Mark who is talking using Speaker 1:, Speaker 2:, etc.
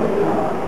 Speaker 1: Oh, my God.